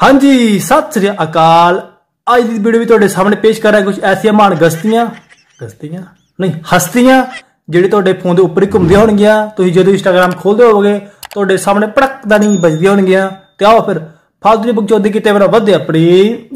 ਹਾਂਜੀ ਸਤਿ ਸ੍ਰੀ ਅਕਾਲ। ਅੱਜ ਦੀ ਵੀਡੀਓ ਵੀ ਤੁਹਾਡੇ ਸਾਹਮਣੇ ਪੇਸ਼ ਕਰ ਰਿਹਾ ਕੁਝ ਐਸੀਆਂ ਮਹਾਨ ਗਸਤੀਆਂ। ਗਸਤੀਆਂ? ਨਹੀਂ ਹਸਤੀਆਂ ਜਿਹੜੇ ਤੁਹਾਡੇ ਫੋਨ ਦੇ ਉੱਪਰ ਹੀ ਘੁੰਮਦੀਆਂ ਹੋਣਗੀਆਂ। ਤੁਸੀਂ ਜਦੋਂ ਇੰਸਟਾਗ੍ਰam ਖੋਲਦੇ ਹੋਵੋਗੇ ਤੁਹਾਡੇ ਸਾਹਮਣੇ ਪੜਕਦਾ ਨਹੀਂ ਵੱਜਦੀਆਂ ਹੋਣਗੀਆਂ। ਤੇ ਆਓ ਫਿਰ ਫਾਲਤੂ ਦੀ ਬਕਚੋਦੀ ਕਿਤੇ ਬਣਾ ਵੱਧੇ ਆਪਣੀ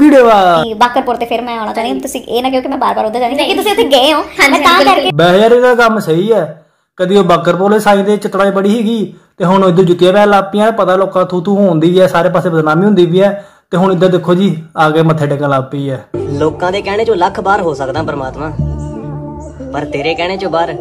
ਵੀਡੀਓ ਵਾ ਬਾਕਰਪੁਰ ਤੇ ਫਿਰ ਮੈਂ ਆਉਣਾ ਚਾਹੁੰਦੀ ਤੁਸੀਂ ਇਹ ਨਾ ਕਿਉਂਕਿ ਮੈਂ ਬਾਰ-ਬਾਰ ਉੱਧਰ ਜਾਂਦੀ ਕਿਉਂਕਿ ਤੁਸੀਂ ਉੱਥੇ ਗਏ ਹੋ। ਮੈਂ ਤਾਂ ਕਰਕੇ ਬਹਿਰ ਇਹਦਾ ਕੰਮ ਸਹੀ ਹੈ। ਕਦੀ ਉਹ ਬਾਕਰ ਪੋਲੇ ਸਾਈਂ ਦੇ ਚਤੜਾ ਬੜੀ ਹੈਗੀ ਤੇ ਹੁਣ ਇਧਰ ਜੁੱਤੀਆਂ ਪੈ ਲਾਪੀਆਂ ਪਤਾ ਲੋਕਾਂ ਥੂ ਥੂ ਹੁੰਦੀ ਹੈ ਸਾਰੇ ਪਾਸੇ ਬਦਨਾਮੀ ਹੁੰਦੀ ਵੀ ਹੈ ਤੇ ਹੁਣ ਇੱਧਰ ਦੇਖੋ ਜੀ ਆ ਕੇ ਮੱਥੇ ਟੇਕਣ ਲੱਗ ਪਈ ਹੈ ਲੋਕਾਂ ਦੇ ਕਹਿਣੇ ਚੋਂ ਲੱਖ ਬਾਹਰ ਹੋ ਸਕਦਾ ਪਰਮਾਤਮਾ। ਪਰ ਤੇਰੇ ਕਹਿਣੇ ਚੋਂ ਬਾਹਰ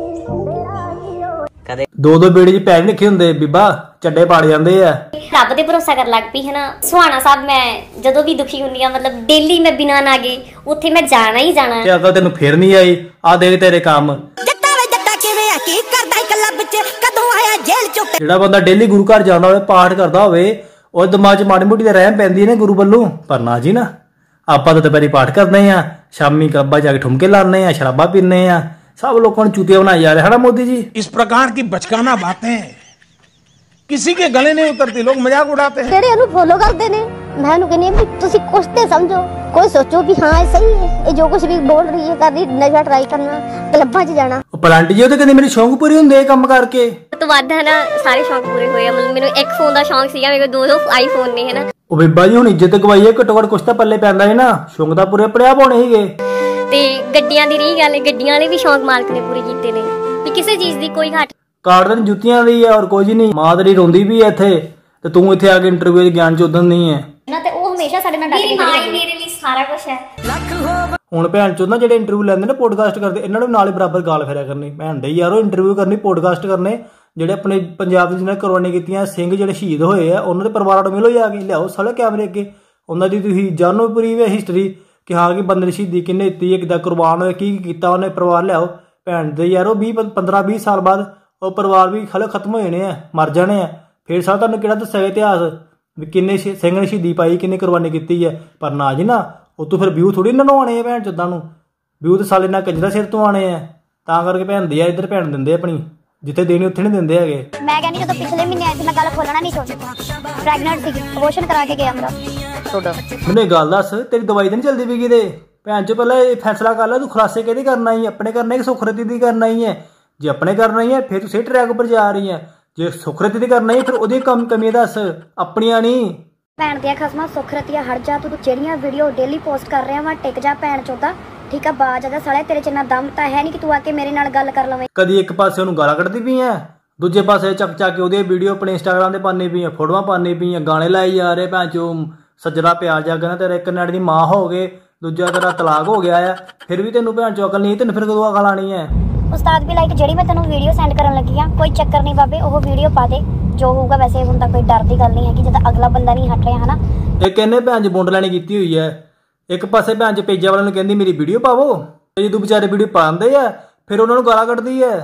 ਕਦੇ ਦੋ ਦੋ ਬੇੜੇ 'ਚ ਪੈਰ ਨੀ ਰੱਖੇ ਹੁੰਦੇ ਬੀਬਾ ਚੱਡੇ ਪਾੜ ਜਾਂਦੇ ਆ। ਰੱਬ ਤੇ ਭਰੋਸਾ ਕਰਨ ਲੱਗ ਪਈ ਹੈ ਨਾ। ਸੁਹਾਣਾ ਸਾਹਿਬ ਮੈਂ ਜਦੋਂ ਵੀ ਦੁਖੀ ਹੁੰਦੀ ਆ ਮਤਲਬ ਡੇਲੀ ਮੈਂ ਬਿਨਾਂ ਨਾ ਗਏ ਉੱਥੇ ਮੈਂ ਜਾਣਾ ਹੀ ਜਾਣਾ। ਤੇ ਅਕਲ ਤੈਨੂੰ ਫੇਰ ਨਹੀਂ ਆਈ। ਆ ਦੇਖ ਤੇਰੇ ਕੰਮ। ਜਿਹੜਾ ਬੰਦਾ ਡੇਲੀ ਗੁਰੂ ਘਰ ਜਾਂਦਾ ਹੋਵੇ ਪਾਠ ਕਰਦਾ ਹੋਵੇ ਉਹ ਦਿਮਾਗ 'ਚ ਮਾੜੀ ਮੋਟੀ ਤੇ ਰਹਿਮ ਪੈਂਦੀ ਨੇ ਗੁਰੂ ਵੱਲੋਂ ਪਰ ਨਾ ਜੀ ਨਾ ਆਪਾਂ ਤਾਂ ਦੁਪਹਿਰੀ ਪਾਠ ਕਰਦੇ ਆ ਸ਼ਾਮੀ ਕਲੱਬਾਂ ਜਾ ਕੇ ਠੁਮਕੇ ਲਾਉਂਦੇ ਆ ਸ਼ਰਾਬਾਂ ਪੀਂਦੇ ਆ ਸਭ ਲੋਕਾਂ ਨੂੰ ਚੂਤੀਆਂ ਬਣਾਈ ਜਾ ਰਹੇ ਹਨਾ ਮੋਦੀ ਜੀ इस प्रकार की बचकाना बातें किसी के गले नहीं उतरती लोग मजाक उड़ाते हैं ਜਿਹੜੇ ਇਹਨੂੰ ਫੋਲੋ ਕਰਦੇ ਨੇ ਮੈਂ ਉਹਨੂੰ ਕਹਿੰਦੀ ਵੀ ਤੁਸੀਂ ਕੁਛ ਤੇ ਸਮਝੋ ਕੋਈ ਸੋਚੋ ਵੀ ਹਾਂ ਇਹ ਸਹੀ ਹੈ। ਇਹ ਜੋ ਕੁਝ ਵੀ ਬੋਲ ਰਹੀ ਹੈ ਕਰ ਰਹੀ ਨਸ਼ਾ ਟਰਾਈ ਕਰਨਾ ਕਲੱਬਾਂ 'ਚ ਜਾਣਾ। ਉਹ ਪਲਾਂਟੀ ਜੀ ਉਹ ਤਾਂ ਕਹਿੰਦੇ ਮੇਰੇ ਸ਼ੌਂਕ ਪੂਰੇ ਹੁੰਦੇ ਇਹ ਕੰਮ ਕਰਕੇ। ਤੋਂ ਵੱਧ ਹੈ ਨਾ ਸਾਰੇ ਸ਼ੌਂਕ ਪੂਰੇ ਹੋਏ ਆ। ਮਤਲਬ ਮੈਨੂੰ ਇੱਕ ਫੋਨ ਦਾ ਸ਼ੌਂਕ ਸੀਗਾ ਮੇਰੇ ਕੋਲ ਦੋ ਦੋ ਆਈਫੋਨ ਨੇ ਹੈ ਨਾ ਉਹ ਬੀਬਾ ਜੀ ਹੁਣ ਇੱਜ਼ਤ ਗਵਾਈ ਹੈ ਘੱਟੋ ਘੱਟ ਕੁਛ ਤਾਂ ਪੱਲੇ ਪੈਂਦਾ ਹੈ ਨਾ। ਸ਼ੌਂਕ ਦਾ ਪੂਰੇ ਪੜਿਆ ਪਾਉਣੇ ਸੀਗੇ। ਤੇ ਗੱਡੀਆਂ ਦੀ ਰਹੀ ਗੱਲ ਗੱਡੀਆਂ ਵਾਲੇ ਵੀ ਸ਼ੌਂਕ ਮਾਲਕ ਨੇ ਪੂਰੇ ਕੀਤੇ ਨੇ। ਵੀ ਕਿਸੇ ਚੀਜ਼ ਦੀ ਕੋਈ ਘਾਟ ਕਾਰਡਨ ਜੁੱਤੀਆਂ ਦੀ ਹੈ ਔਰ ਕੁਝ ਨਹੀਂ ਮਾਂ ਤੇਰੀ ਰੋਂਦੀ ਵੀ ਹੈ ਇੱਥੇ ਤੇ ਤੂੰ ਇੱਥੇ ਆ ਕੇ ਇੰਟਰਵਿਊ 'ਚ ਗਿਆਨ ਚੋਦਨ ਨਹੀਂ ਹੈ। ਤੇ ਹਮੇਸ਼ਾ ਸਾਡੇ ਨਾਲ ਡਟ ਕੇ ਮਾਂ ਹੀ ਮੇਰੇ ਲਈ ਸਾਰਾ ਕੁਝ ਹੈ। ਹੁਣ ਭੈਣ ਚੋਦ ਨਾ ਜਿਹੜੇ ਇੰਟਰਵਿਊ ਲੈਂਦੇ ਨੇ ਪੋਡਕਾਸਟ ਕਰਦੇ ਇਹਨਾਂ ਨੂੰ ਨਾਲ ਹੀ ਬਰਾਬਰ ਗਾਲ ਫੇਰਿਆ ਕਰਨੀ। ਭੈਣ ਦੇ ਯਾਰੋ ਇੰਟਰਵਿਊ ਕਰਨੀ ਪੋਡਕਾਸਟ ਕਰਨੇ। ਜਿਹੜੇ ਆਪਣੇ ਪੰਜਾਬ ਦੇ ਜਿਹਨਾਂ ਕੁਰਬਾਨੀ ਕੀਤੀਆਂ ਸਿੰਘ ਜਿਹੜੇ ਸ਼ਹੀਦ ਹੋਏ ਆ ਉਹਨਾਂ ਦੇ ਪਰਿਵਾਰਾਂ ਨੂੰ ਮਿਲੋ ਜਾ ਕੇ ਲਿਆਓ ਸਾਲੇ ਕੈਮਰੇ ਅੱਗੇ। ਉਹਨਾਂ ਦੀ ਤੁਸੀਂ ਜਾਣੋ ਪੂਰੀ ਵੀ ਹਿਸਟਰੀ ਕਿ ਹਾਂ ਕਿ ਬੰਦੇ ਦੀ ਸ਼ਹੀਦੀ ਕਿੰਨੇ ਦਿੱਤੀ ਹੈ ਕਿੱਦਾਂ ਕੁਰਬਾਨ ਹੋਇਆ ਕੀ ਕੀ ਕੀਤਾ ਉਹਨੇ ਪਰਿਵਾਰ ਲਿਆਓ। ਭੈਣ ਦੇ ਯਾਰੋ 20 15 20 ਸਾਲ ਬਾਅਦ ਉਹ ਪਰਿਵਾਰ ਵੀ ਖਲੇ ਖਤਮ ਹੋ ਜਾਣੇ ਆ ਮਰ ਜਾਣੇ ਆ। ਫਿਰ ਸਾਰਾ ਤੁਹਾਨੂੰ ਕਿਹੜਾ ਦੱਸਿਆ ਇਤਿਹਾਸ? ਵੀ ਕਿੰਨੇ ਸਿੰਘ ਨੇ ਸ਼ਹੀਦੀ ਪਾਈ ਕਿੰਨੇ ਕੁਰਬਾਨੀ ਕੀਤੀ ਹੈ ਪਰ ਨਾ ਜੀ ਨਾ ਉਹ ਤੋਂ ਫਿਰ ਵਿਊ ਥੋੜੀ ਨਨਵਾਣੇ ਆ ਭੈਣ ਚੋਦਾਂ ਨੂੰ। ਵਿਊ ਤੇ ਸਾਲੇ ਨਾਲ ਕੰਜਰਾ ਸਿਰ ਤੋਂ ਆਣੇ ਆ ਤਾਂ ਕਰਕੇ ਭੈਣ ਦੇ ਆ ਇੱਧਰ ਭੈਣ ਦਿੰਦੇ ਆਪਣੀ ਜਿੱਥੇ ਦੇਣੀ ਉੱਥੇ ਨਹੀਂ ਦਿੰਦੇ ਹੈਗੇ। ਮੈਂ ਕਹਿੰਦੀ ਜਦੋਂ ਪਿਛਲੇ ਮਹੀਨੇ ਆਈ ਸੀ ਮੈਂ ਗੱਲ ਖੋਲਣਾ ਨਹੀਂ ਚਾਹੁੰਦੀ। ਪ੍ਰੈਗਨੈਂਟ ਸੀ ਅਬੋਰਸ਼ਨ ਕਰਾ ਕੇ ਗਿਆ ਮੇਰਾ ਮੈਨੂੰ ਇਹ ਗੱਲ ਦੱਸ ਤੇਰੀ ਦਵਾਈ ਤਾਂ ਨਹੀਂ ਚੱਲਦੀ ਵੀ ਕਿਤੇ? ਭੈਣ ਚੋ ਪਹਿਲਾਂ ਇਹ ਫੈਸਲਾ ਕਰ ਲੈ ਤੂੰ ਖੁਲਾਸੇ ਕਿਹਦੇ ਕਰਨਾ ਹੀ? ਆਪਣੇ ਕਰਨਾ ਕਿ ਸੁਖਰਤੀ ਦੀ ਕਰਨਾ ਹੀ ਹੈ? ਜੇ ਆਪਣੇ ਕਰਨਾ ਹੀ ਹੈ ਫਿਰ ਤੂੰ ਸਹੀ ਟਰੈਕ ਉੱਪਰ ਜਾ ਰਹੀ ਹੈ। ਜੇ ਸੁਖਰਤੀ ਦੀ ਕਰਨਾ ਹੀ ਹੈ, ਫਿਰ ਉਹਦੀ ਕਮ ਕਮੀ ਦੱਸ ਆਪਣੀਆਂ ਨਹੀਂ। ਭੈਣ ਦੀਆਂ ਖਸਮਾਂ ਸੁਖਰਤੀਆ ਹਟ ਜਾ ਤੂੰ ਜਿਹੜੀਆਂ ਵੀਡੀਓ ਡੇਲੀ ਪੋਸਟ ਕਰ ਰਿਹਾ ਵਾ ਟਿਕ ਜਾ ਭੈਣ ਚੋਦਾ ਠੀਕ ਆ ਬਾਜ ਆ ਸਾਲੇ ਤੇਰੇ ਚ ਇੰਨਾ ਦਮ ਤਾਂ ਹੈ ਨਹੀਂ ਕਿ ਤੂੰ ਆ ਕੇ ਮੇਰੇ ਨਾਲ ਗੱਲ ਕਰ ਲਵੇਂ। ਕਦੀ ਇੱਕ ਪਾਸੇ ਉਹਨੂੰ ਗਾਲਾਂ ਕੱਢਦੀ ਪਈ ਐ ਦੂਜੇ ਪਾਸੇ ਚੱਕ ਚੱਕ ਕੇ ਉਹਦੇ ਵੀਡੀਓ ਆਪਣੇ ਇੰਸਟਾਗ੍ਰam ਤੇ ਪਾਣੀ ਪਈਆਂ ਫੋਟੋਆਂ ਪਾਣੀ ਪਈਆਂ ਗਾਣੇ ਲਾਈ ਜਾ ਰਹੇ ਭੈਣ ਚੋ ਸੱਜਣਾ ਪਿਆਰ ਜਾਗਾ ਨਾ ਤੇਰੇ ਇੱਕ ਨੜ ਦੀ ਮਾਂ ਹੋ ਗਏ ਦੂਜਾ ਤੇਰਾ ਤਲਾਕ ਹੋ ਗਿਆ ਆ ਫਿਰ ਵੀ ਤੈਨੂੰ ਭੈਣ ਚੋ ਅਕਲ ਨਹੀਂ ਤੈਨੂੰ ਫਿਰ ਕਦੋਂ ਅਕਲ ਆਣੀ ਐ? ਉਸਤਾਦ ਵੀ ਲਾਈਕ ਜਿਹੜੀ ਮੈਂ ਤੈਨੂੰ ਵੀਡੀਓ ਸੈਂਡ ਕਰਨ ਲੱਗੀ ਆ ਕੋਈ ਚੱਕਰ ਨਹੀਂ ਬਾਬੇ ਉਹ ਵੀਡੀਓ ਪਾ ਦੇ ਜੋ ਹੋਊਗਾ ਵੈਸੇ ਹੁਣ ਤਾਂ ਕੋਈ ਡਰ ਦੀ ਗੱਲ ਨਹੀਂ ਹੈ ਕਿ ਜਦ ਅਗਲਾ ਬੰਦਾ ਨਹੀਂ ਹਟ ਰਿਹਾ ਹਨਾ ਇਹ ਕਹਿੰਦੇ ਭੈਣ ਚ ਬੁੰਡ ਲੈਣੀ ਕੀਤੀ ਹੋਈ ਐ ਇੱਕ ਪਾਸੇ ਭੈਣ ਚ ਪੇਜਾ ਵਾਲਿਆਂ ਨੂੰ ਕਹਿੰਦੀ ਮੇਰੀ ਵੀਡੀਓ ਪਾਵੋ ਤੇ ਜਦੋਂ ਵਿਚਾਰੇ ਵੀਡੀਓ ਪਾਉਂਦੇ ਆ ਫਿਰ ਉਹਨਾਂ ਨੂੰ ਗਾਲਾਂ ਕੱਢਦੀ ਐ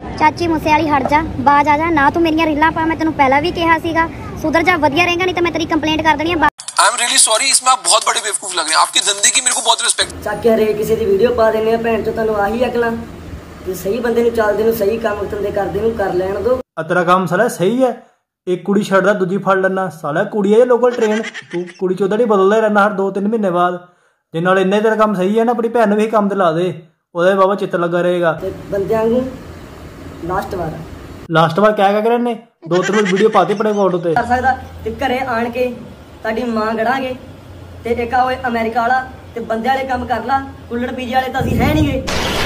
ਚਾਚੀ ਮੁੱਸੇ ਵਾਲੀ ਹਟ ਜਾ ਬਾਜ ਆ ਜਾ ਨਾ ਤੂੰ ਮੇਰੀਆਂ ਰੀਲਾਂ ਪਾ ਮੈਂ ਤੈਨੂੰ ਪਹਿਲਾਂ ਵੀ ਕਿਹਾ ਸੀਗਾ ਸੁਧਰ ਜਾ ਵਧੀਆ ਰਹੇਗਾ ਨਹੀਂ ਤਾਂ ਮੈਂ ਤੇਰੀ ਕੰਪਲੇਂਟ ਕਰ ਦੇਣੀ ਆ आई एम रियली सॉरी इसमें आप बहुत बड़े बेवकूफ लग रहे हैं आपकी जिंदगी मेरे को बहुत रिस्पेक्ट ਚੱਕ ਕੇ ਹਰੇਕ ਕਿਸੇ ਦੀ ਵੀਡੀਓ ਪਾ ਦਿੰਦੇ ਆ ਭੈਣ ਚੋ ਤੁਹਾਨੂੰ ਆਹੀ ਅਕਲਾਂ ਤੇ ਸਹੀ ਬੰਦੇ ਨੂੰ ਚੱਲਦੇ ਨੂੰ ਸਹੀ ਕੰਮ ਧੰਦੇ ਕਰਦੇ ਨੂੰ ਕਰ ਲੈਣ ਦੋ। ਆ ਤੇਰਾ ਕੰਮ ਸਾਲਾ ਸਹੀ ਹੈ ਇੱਕ ਕੁੜੀ ਛੱਡਦਾ ਦੂਜੀ ਫੜ ਲੈਣਾ ਸਾਲਾ ਕੁੜੀ ਹੈ ਲੋਕਲ ਟ੍ਰੇਨ ਤੂੰ ਕੁੜੀ ਚੋਦਾ ਨਹੀਂ ਬਦਲਦਾ ਰਹਿਣਾ ਹਰ 2-3 ਮਹੀਨੇ ਬਾਅਦ। ਜੇ ਨਾਲ ਇੰਨੇ ਤੇਰਾ ਕੰਮ ਸਹੀ ਹੈ ਨਾ ਆਪਣੀ ਭੈਣ ਨੂੰ ਵੀ ਕੰਮ ਤੇ ਲਾ ਦੇ। ਉਹਦੇ ਬਾਬਾ ਚਿੱਤ ਲੱਗਾ ਰਹੇਗਾ। ਤੇ ਬੰਦਿਆਂ ਨੂੰ ਲਾਸਟ ਵਾਰ। ਲਾਸਟ ਵਾਰ ਕਹਿ ਕਹਿ ਕੇ ਰਹਿਣੇ ਦੋ ਤਿੰਨ ਵੀਡੀਓ ਪਾਤੇ ਪੜੇ ਫੋਟੋ ਤੇ। ਕਰ ਸਕਦਾ ਤੇ ਘਰੇ ਆਣ ਕੇ ਤੁਹਾਡੀ ਮਾਂ ਗੜਾਂਗੇ। ਤੇ ਇੱਕ ਆ ਓਏ ਅਮਰੀਕਾ ਵਾਲਾ ਤੇ ਬੰਦੇ ਵਾਲੇ ਕੰਮ ਕਰ ਲਾ। ਕੁੱਲੜ ਪੀਜੇ ਵਾਲੇ ਤਾਂ ਅਸੀਂ ਹੈ ਨਹੀਂਗੇ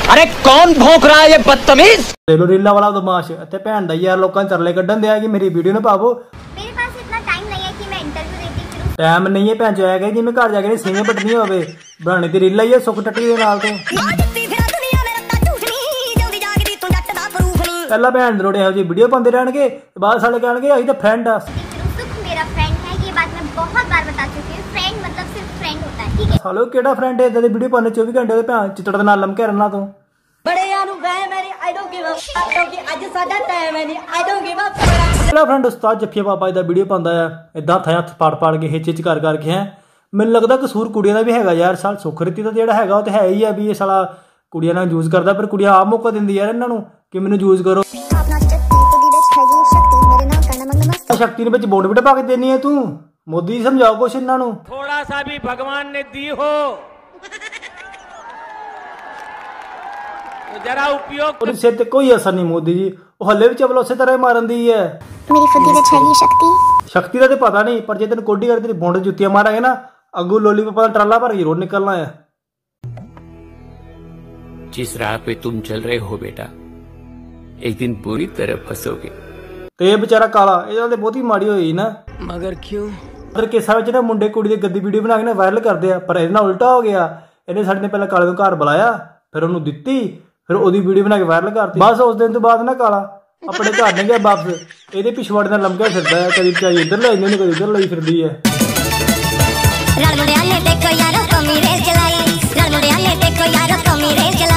अरे कौन भौंक रहा है ये बदतमीज ਦੇ ਲੋ ਰੀਲਾ ਵਾਲਾ ਬਦਮਾਸ਼ ਇੱਥੇ ਭੈਣ ਦਾ ਯਾਰ ਲੋਕਾਂ ਨੂੰ ਤਰਲੇ ਕੱਢਣ ਦਿਆ ਕਿ ਮੇਰੀ ਵੀਡੀਓ ਨਾ ਪਾਵੋ ਮੇਰੇ ਪਾਸ ਇਤਨਾ ਟਾਈਮ ਨਹੀਂ ਹੈ ਕਿ ਮੈਂ ਇੰਟਰਵਿਊ ਦੇਤੀ ਫਿਰ ਟਾਈਮ ਨਹੀਂ ਹੈ ਭੈਣ ਚੋ ਆਇਆ ਜਿਵੇਂ ਘਰ ਜਾ ਕੇ ਸਿੰਗੇ ਪਟਣੀ ਹੋਵੇ ਬਣਾਣੀ ਤੇ ਰੀਲਾ ਹੀ ਹੈ ਸੁੱਕ ਟੱਟੀ ਦੇ ਨਾਲ ਤੇ ਨਾ ਦਿੱਤੀ ਫਿਰ ਦੁਨੀਆ ਮੇਰੇ ਤਾਂ ਝੂਠ ਨਹੀਂ ਜਿਉਂਦੀ ਜਾਗਦੀ ਤੂੰ ਜੱਟ ਦਾ ਪ੍ਰੂਫ ਨਹੀਂ ਪਹਿਲਾਂ ਭੈਣ ਦੇ ਰੋੜੇ ਇਹੋ ਜਿਹੀ ਵੀਡੀਓ ਪਾਉਂਦੇ ਰਹਿਣਗੇ ਤੇ ਬਾਅਦ ਸਾਲੇ ਕਹਿਣਗੇ ਅਸੀਂ ਤਾਂ ਫਰੈਂਡ ਆ फ्रेंड मतलब सिर्फ फ्रेंड होता है ठीक है ਸਾਲੋ ਕਿਹੜਾ ਫਰੈਂਡ ਹੈ ਇਦਾਂ ਦੀ ਵੀਡੀਓ ਪਾਉਣੇ 24 ਘੰਟੇ ਉਹਦੇ ਭੈਣ ਚਿੱਤੜ ਦੇ ਨਾਲ ਲਮਕੇ ਰਹਿਣਾ ਤੂੰ ਬੜਿਆਂ ਨੂੰ ਵਹਿ ਮੇਰੀ ਆਈ ਡੋਨਟ ਗਿਵ ਅਪ ਕਿਉਂਕਿ ਅੱਜ ਸਾਡਾ ਟਾਈਮ ਹੈ ਨਹੀਂ ਆਈ ਡੋਨਟ ਗਿਵ ਅਪ ਮੇਰਾ ਫਰੈਂਡ ਉਸਤਾਦ ਜੱਫੀਆ ਬਾਬਾ ਦਾ ਵੀਡੀਓ ਪਾਉਂਦਾ ਆ ਇਦਾਂ ਥਾਂ ਹੱਥ ਪਾੜ ਪਾੜ ਕੇ ਹਿੱਚ ਹਿੱਚ ਕਰ ਕਰਕੇ ਹੈ ਮੈਨੂੰ ਲੱਗਦਾ ਕਸੂਰ ਕੁੜੀਆਂ ਦਾ ਵੀ ਹੈਗਾ ਯਾਰ ਸਾਲ ਸੁਖਰਤੀ ਦਾ ਜਿਹੜਾ ਹੈਗਾ ਉਹ ਤੇ ਹੈ ਹੀ ਆ ਵੀ ਇਹ ਸਾਲਾ ਕੁੜੀਆਂ ਨਾਲ ਯੂਜ਼ ਕਰਦਾ ਪਰ ਕੁੜੀਆਂ ਆਪ ਮੌਕਾ ਦਿੰਦੀ ਯਾਰ ਇਹਨਾਂ ਨੂੰ ਕਿ ਮੈਨੂੰ ਯੂਜ਼ ਕਰੋ अपना स्टेप तो दी ਵਿੱਚ ਹੈਗੀ ਸ਼ਕਤੀ ਮੇਰੇ ਨਾਲ ਕਰਨਾ ਮੰਗਣਾ ਸ਼ਕਤੀ ਨੇ ਵਿੱਚ ਬੋਂਡ ਬਿਟਾ ਪਾ ਕੇ ਦੇਣੀ ਹੈ ਤੂੰ ਮੋਦੀ ਜੀ ਸਮਝਾਓ ਕੁਛ ਇਹਨਾਂ ਨੂੰ थोड़ा सा भी भगवान ने दी हो तो जरा उपयोग ਉਹਦੇ ਸਿਰ ਤੇ ਕੋਈ ਅਸਰ ਨਹੀਂ ਮੋਦੀ ਜੀ ਉਹ ਹੱਲੇ ਵੀ ਚਵਲ ਉਸੇ ਤਰ੍ਹਾਂ ਹੀ ਮਾਰਨ ਦੀ ਹੈ ਮੇਰੀ ਫੱਦੀ ਵਿੱਚ ਹੈਗੀ ਸ਼ਕਤੀ ਸ਼ਕਤੀ ਦਾ ਤੇ ਪਤਾ ਨਹੀਂ ਪਰ ਜੇ ਤੈਨੂੰ ਕੋਡੀ ਕਰ ਤੇਰੀ ਬੁੰਡ ਜੁੱਤੀਆਂ ਮਾਰਾਂਗੇ ਨਾ ਅੱਗੂ ਲੋਲੀਪੋਪਾਂ ਦਾ ਟਰਾਲਾ ਭਰ ਕੇ ਰੋਡ ਨਿਕਲਣਾ ਹੈ जिस राह पे तुम चल रहे हो बेटा एक दिन बुरी तरह फंसोगे ਤੇ ਇਹ ਵਿਚਾਰਾ ਕਾਲਾ ਇਹਦੇ ਨਾਲ ਤੇ ਬਹੁਤੀ ਮਾੜੀ ਹੋਈ ਨਾ मगर क्यों ਪਰ ਕੇਸਾਂ ਵਿੱਚ ਨਾ ਮੁੰਡੇ ਕੁੜੀ ਦੀ ਗੱਦੀ ਵੀਡੀਓ ਬਣਾ ਕੇ ਨਾ ਵਾਇਰਲ ਕਰਦੇ ਆ ਪਰ ਇਹਦੇ ਨਾਲ ਉਲਟਾ ਹੋ ਗਿਆ ਇਹਨੇ ਸਾਡੇ ਨੇ ਪਹਿਲਾਂ ਕਾਲੇ ਨੂੰ ਘਰ ਬੁਲਾਇਆ ਫਿਰ ਉਹਨੂੰ ਦਿੱਤੀ ਫਿਰ ਉਹਦੀ ਵੀਡੀਓ ਬਣਾ ਕੇ ਵਾਇਰਲ ਕਰਤੀ ਬਸ ਉਸ ਦਿਨ ਤੋਂ ਬਾਅਦ ਨਾ ਕਾਲਾ ਆਪਣੇ ਘਰ ਨਹੀਂ ਗਿਆ ਵਾਪਸ ਇਹਦੇ ਪਿਛਵਾੜੇ ਨਾਲ ਲੰਮਕਾ ਫਿਰਦਾ ਹੈ ਕਦੀ ਵਿਚਾਰੀ ਇੱਧਰ ਲੈ ਜਾਂਦੇ ਨੇ ਕਦੀ ਉੱਧਰ ਲਈ ਫਿਰਦੀ ਹੈ ਰਲ ਮੁੰਡਿਆਂ ਨੇ ਦੇਖੋ ਯਾਰੋ ਕਮੀ ਰੇਲ ਚਲਾਈ ਰਲ ਮੁੰਡਿਆਂ ਨੇ ਦੇਖੋ ਯਾਰੋ ਕਮੀ ਰੇਲ ਚਲਾਈ